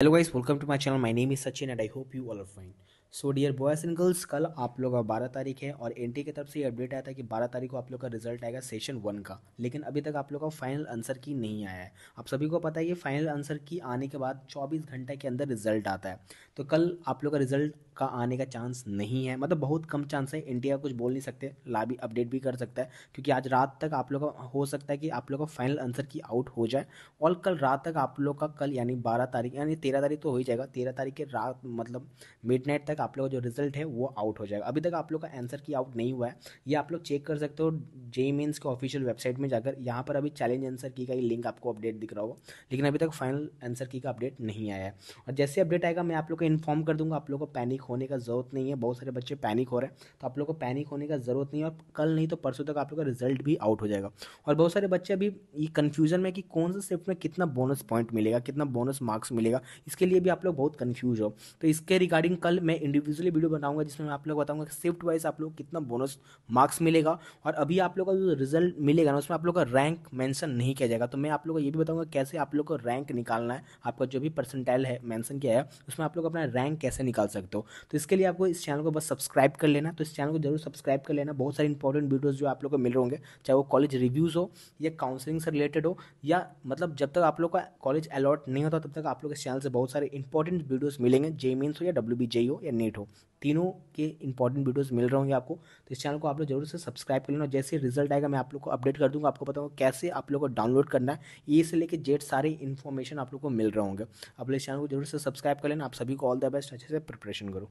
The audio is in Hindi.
hello guys welcome to my channel. My name is sachin and i hope you all are fine. So dear boys and girls कल आप लोग का बारह तारीख है और एन की तरफ़ से ये अपडेट आया था कि बारह तारीख को आप लोग का रिज़ल्ट आएगा सेशन वन का। लेकिन अभी तक आप लोग का फाइनल आंसर की नहीं आया है। आप सभी को पता है ये फाइनल आंसर की आने के बाद चौबीस घंटे के अंदर रिज़ल्ट आता है। तो कल आप लोग का रिज़ल्ट का आने का चांस नहीं है। मतलब बहुत कम चांस है। इंडिया कुछ बोल नहीं सकते। ला भी अपडेट भी कर सकता है। क्योंकि आज रात तक आप लोग का हो सकता है कि आप लोग का फाइनल आंसर की आउट हो जाए। और कल रात तक आप लोग का कल यानी बारह तारीख यानी तेरह तारीख तो हो ही जाएगा। तेरह तारीख के रात मतलब मिड तक आप लोग का जो रिज़ल्ट है वो आउट हो जाएगा। अभी तक आप लोग का आंसर की आउट नहीं हुआ है। ये आप लोग चेक कर सकते हो जे मीन्स के ऑफिशियल वेबसाइट में जाकर। यहाँ पर अभी चैलेंज आंसर की का ही लिंक आपको अपडेट दिख रहा होगा। लेकिन अभी तक फाइनल आंसर की का अपडेट नहीं आया है। और जैसे अपडेट आएगा, मैं आप लोग को इन्फॉर्म कर दूँगा। आप लोग को पैनिक होने का ज़रूरत नहीं है। बहुत सारे बच्चे पैनिक हो रहे हैं। तो आप लोग को पैनिक होने का ज़रूरत नहीं है। और कल नहीं तो परसों तक आप लोग का रिज़ल्ट भी आउट हो जाएगा। और बहुत सारे बच्चे अभी ये कन्फ्यूज़न में कि कौन सा शिफ्ट में कितना बोनस पॉइंट मिलेगा, कितना बोनस मार्क्स मिलेगा। इसके लिए भी आप लोग बहुत कन्फ्यूज़ हो। तो इसके रिगार्डिंग कल मैं इंडिविजुअली वीडियो बनाऊँगा जिसमें मैं आप लोग बताऊँगा कि शिफ्ट वाइज आप लोग कितना बोनस मार्क्स मिलेगा और अभी आप लोग का जो रिज़ल्ट मिलेगा ना, उसमें आप लोग का रैंक मेंशन नहीं किया जाएगा। तो मैं आप लोग को ये भी बताऊँगा कैसे आप लोग को रैंक निकालना है, आपका जो भी परसेंटाइल है मेंशन किया है, उसमें आप लोग अपना रैंक कैसे निकाल सकते हो। तो इसके लिए आपको इस चैनल को बस सब्सक्राइब कर लेना तो इस चैनल को ज़रूर सब्सक्राइब कर लेना। बहुत सारे इंपॉर्टेंट वीडियोज़ जो आप लोग को मिल रहे होंगे, चाहे वो कॉलेज रिव्यूज़ हो या काउंसलिंग से रिलेटेड हो, या मतलब जब तक आप लोग का कॉलेज अलॉट नहीं होता, तब तक आप लोग इस चैनल से बहुत सारे इंपॉर्टेंट वीडियोज़ मिलेंगे जे मीन्स हो या डब्ल्यू बी जे हो या नेट हो। तीनों के इंपॉर्टेंट वीडियोस मिल रहे होंगे आपको। तो इस चैनल को आप लोग ज़रूर से सब्सक्राइब कर लेना जैसे रिज़ल्ट आएगा, मैं आप लोग को अपडेट कर दूँगा। आपको बताऊँगा कैसे आप लोग को डाउनलोड करना है। ये से लेकर जेट सारे इन्फॉर्मेशन आप लोग को मिल रहे होंगे। आप लोग इस चैनल को ज़रूर से सब्सक्राइब कर लेना। आप सभी को ऑल द बेस्ट अच्छे से प्रिपरेशन करो।